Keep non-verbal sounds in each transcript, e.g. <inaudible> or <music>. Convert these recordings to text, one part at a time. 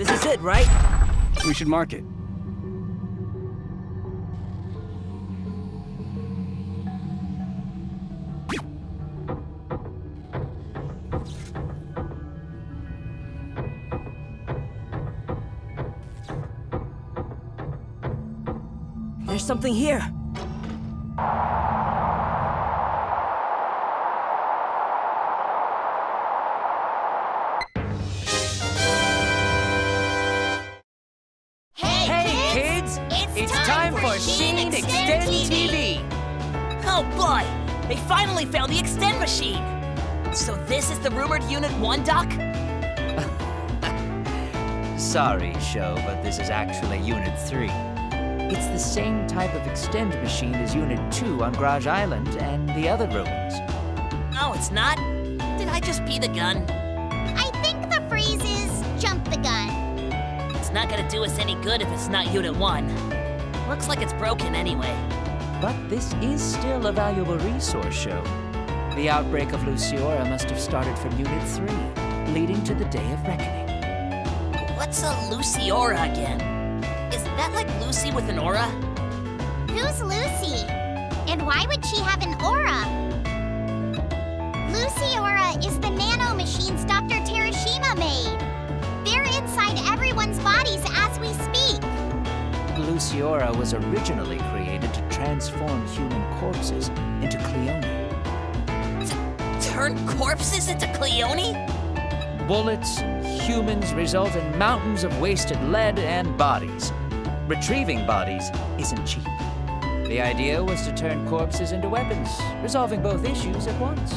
This is it, right? We should mark it. There's something here. Extend TV! Oh boy! They finally found the Extend machine! So this is the rumored Unit 1 doc? <laughs> Sorry, Sho, but this is actually Unit 3. It's the same type of extend machine as Unit 2 on Garage Island and the other ruins. No, it's not. Did I just pee the gun? I think the phrase is jump the gun. It's not gonna do us any good if it's not Unit 1. Looks like it's broken anyway. But this is still a valuable resource, Sho. The outbreak of Luciora must have started from Unit 3, leading to the Day of Reckoning. What's a Luciora again? Is that like Lucy with an aura? Who's Lucy? And why would she have an aura? Lucy Aura is the nano machines Dr. Terashima made. They're inside everyone's bodies as we speak. Luciora was originally created to transform human corpses into Cleone. Turn corpses into Cleone? Bullets humans result in mountains of wasted lead and bodies. Retrieving bodies isn't cheap. The idea was to turn corpses into weapons, resolving both issues at once.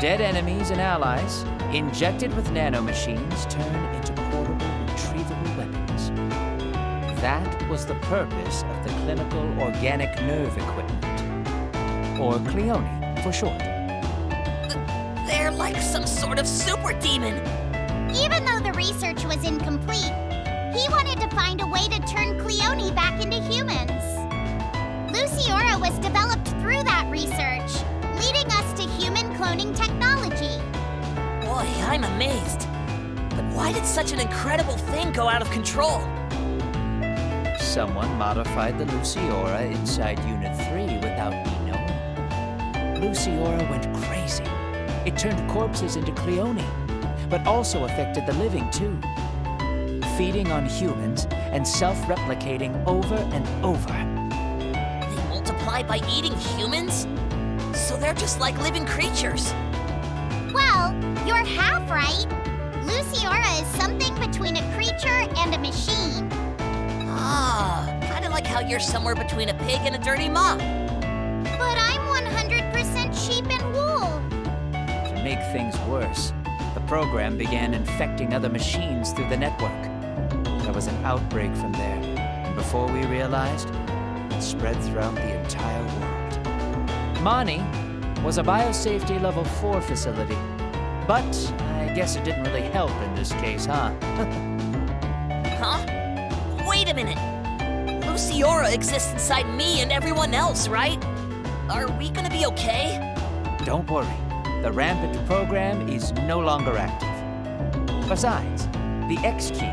Dead enemies and allies, injected with nanomachines, turn into portable. That was the purpose of the clinical organic nerve equipment, or Cleone for short. They're like some sort of super demon. Even though the research was incomplete, he wanted to find a way to turn Cleone back into humans. Luciora was developed through that research, leading us to human cloning technology. Boy, I'm amazed. But why did such an incredible thing go out of control? Someone modified the Luciora inside Unit 3 without me knowing. Luciora went crazy. It turned corpses into Cleone, but also affected the living too. Feeding on humans and self-replicating over and over. They multiply by eating humans? So they're just like living creatures. Well, you're half right. Luciora is something between a creature and a machine. Kinda like how you're somewhere between a pig and a dirty mop. But I'm 100% sheep and wool. To make things worse, the program began infecting other machines through the network. There was an outbreak from there, and before we realized, it spread throughout the entire world. Mani was a biosafety level 4 facility, but I guess it didn't really help in this case, huh? <laughs> Huh? Wait a minute. Luciora exists inside me and everyone else, right? Are we gonna be okay? Don't worry, the rampant program is no longer active. Besides, the X key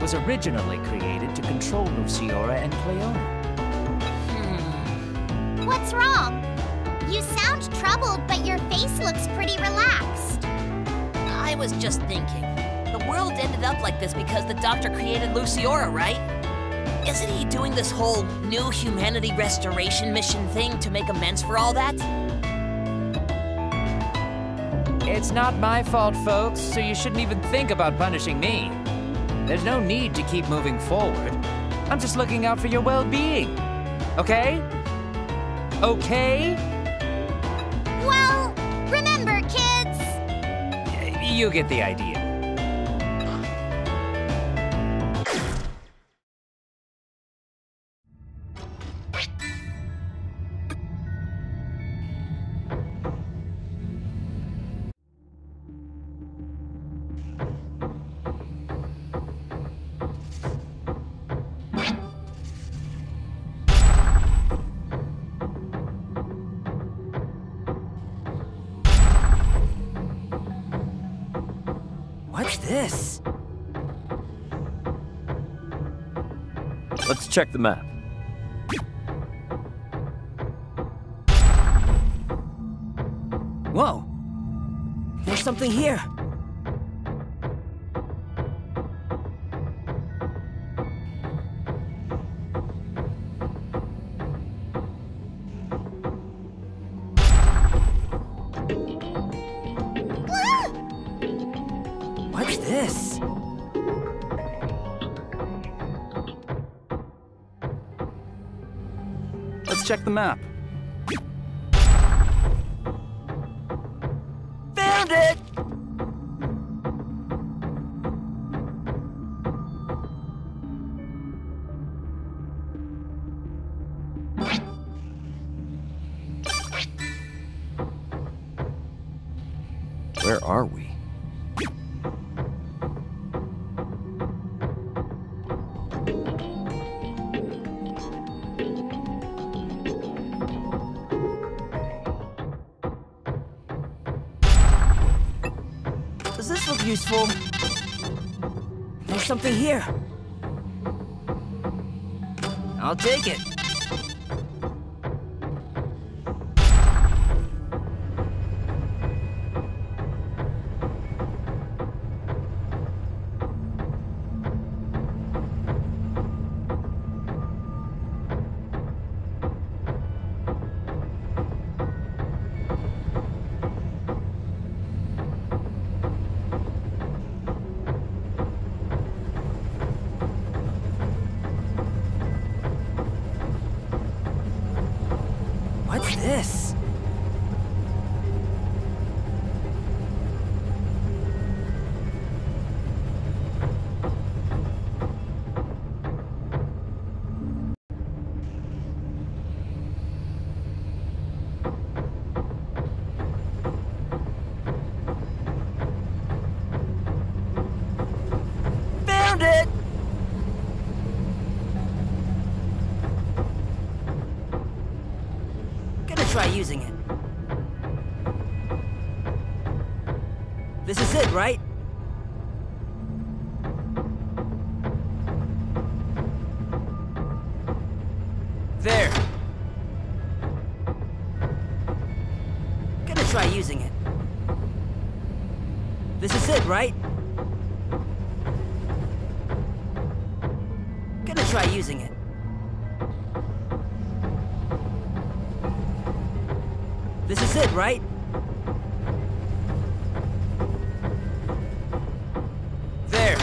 was originally created to control Luciora and Cleona. Hmm. What's wrong? You sound troubled, but your face looks pretty relaxed. I was just thinking. The world ended up like this because the doctor created Luciora, right? Isn't he doing this whole new humanity restoration mission thing to make amends for all that? It's not my fault, folks, so you shouldn't even think about punishing me. There's no need to keep moving forward. I'm just looking out for your well being. Okay? Okay? Well, remember, kids. You get the idea. Watch this. Let's check the map. Whoa! There's something here. Check the map. Found it! Where are we? Useful? There's something here. I'll take it. Try using it. This is it, right? There. Gonna try using it. This is it, right? Gonna try using it. It, right? There.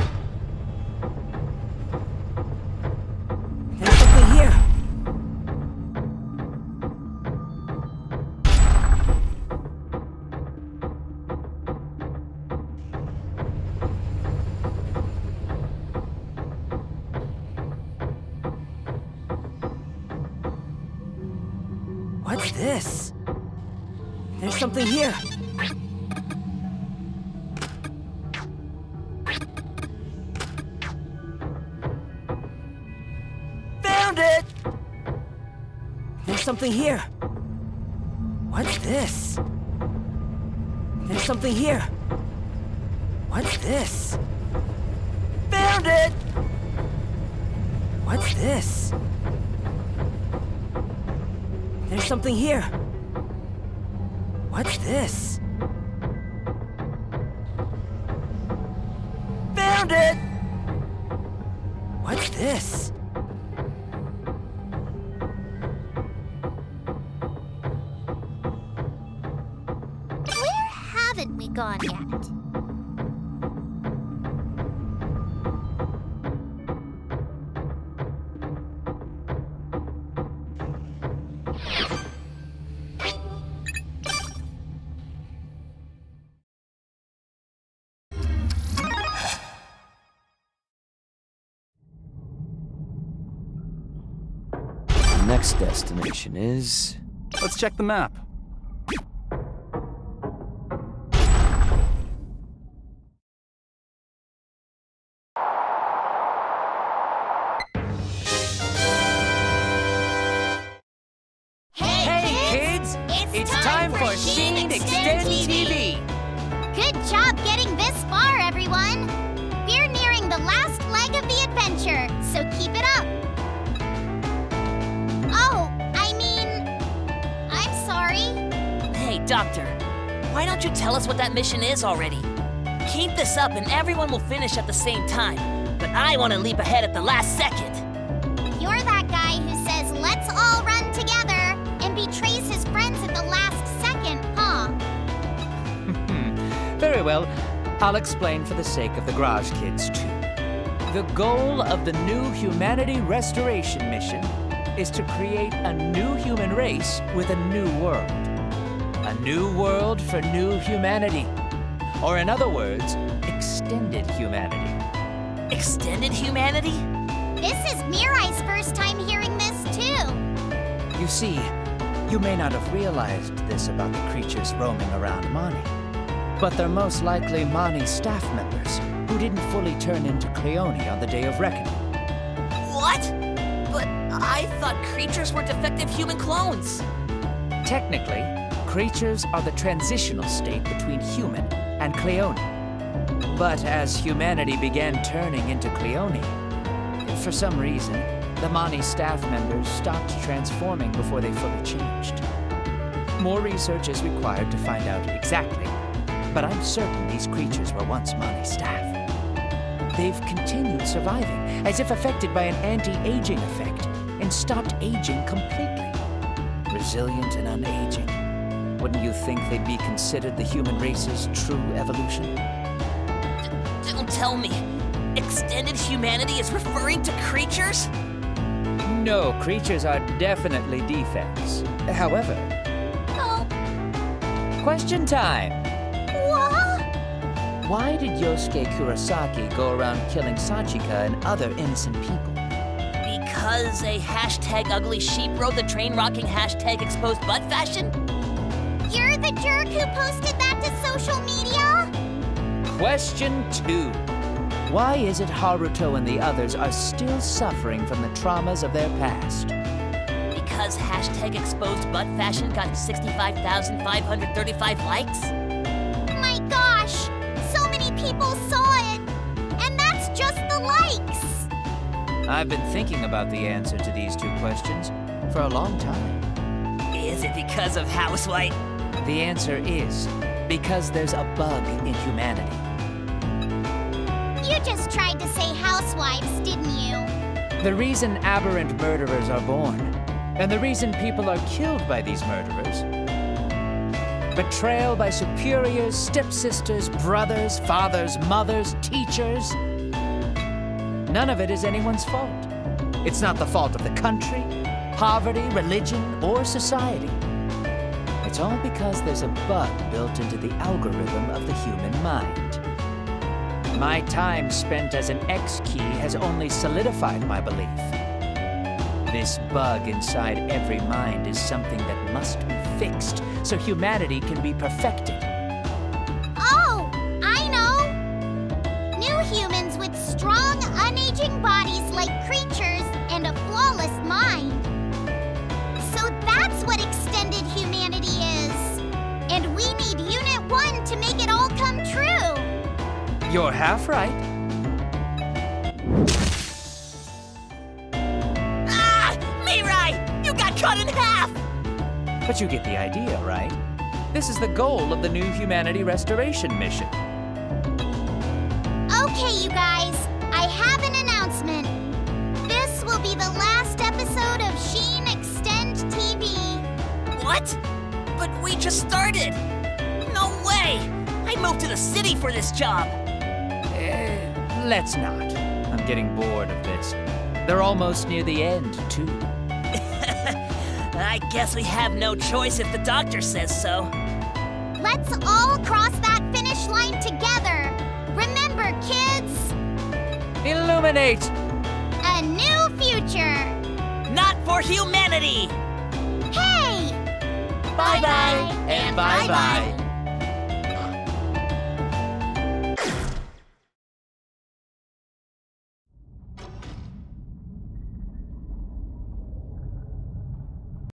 There's something here. What's this? There's something here. Found it! There's something here. What's this? There's something here. What's this? Found it! What's this? There's something here. What's this? Found it! What's this? Where haven't we gone yet? Destination is. Let's check the map. Doctor, why don't you tell us what that mission is already? Keep this up and everyone will finish at the same time. But I want to leap ahead at the last second. You're that guy who says, let's all run together, and betrays his friends at the last second, huh? <laughs> Very well. I'll explain for the sake of the Garage Kids, too. The goal of the New Humanity Restoration Mission is to create a new human race with a new world. A new world for new humanity. Or, in other words, extended humanity. Extended humanity? This is Mirai's first time hearing this, too. You see, you may not have realized this about the creatures roaming around Mani, but they're most likely Mani staff members who didn't fully turn into Cleone on the Day of Reckoning. What? But I thought creatures were defective human clones. Technically, creatures are the transitional state between human and Cleone. But as humanity began turning into Cleone, for some reason, the Mani staff members stopped transforming before they fully changed. More research is required to find out exactly, but I'm certain these creatures were once Mani staff. They've continued surviving, as if affected by an anti-aging effect, and stopped aging completely. Resilient and unaging. Wouldn't you think they'd be considered the human race's true evolution? Don't tell me. Extended humanity is referring to creatures? No, creatures are definitely defects. However, Oh, question time. what? Why did Yosuke Kurosaki go around killing Sachika and other innocent people? Because a hashtag ugly sheep rode the train rocking hashtag exposed butt fashion? You're the jerk who posted that to social media? Question two. Why is it Haruto and the others are still suffering from the traumas of their past? Because hashtag exposed butt fashion got 65,535 likes? My gosh, so many people saw it. And that's just the likes. I've been thinking about the answer to these two questions for a long time. Is it because of Housewhite? The answer is because there's a bug in humanity. You just tried to say housewives, didn't you? The reason aberrant murderers are born, and the reason people are killed by these murderers. Betrayal by superiors, stepsisters, brothers, fathers, mothers, teachers. None of it is anyone's fault. It's not the fault of the country, poverty, religion, or society. It's all because there's a bug built into the algorithm of the human mind. My time spent as an X-key has only solidified my belief. This bug inside every mind is something that must be fixed so humanity can be perfected. Oh, I know! New humans with strong, unaging bodies like You're half right. Ah! Mirai! You got cut in half! But you get the idea, right? This is the goal of the New Humanity Restoration Mission. Okay, you guys, I have an announcement. This will be the last episode of Sheen Extend TV. What? But we just started! No way! I moved to the city for this job! Let's not. I'm getting bored of this. They're almost near the end, too. <laughs> I guess we have no choice if the doctor says so. Let's all cross that finish line together. Remember, kids, Illuminate! a new future. Not for humanity! Hey! Bye-bye and bye-bye.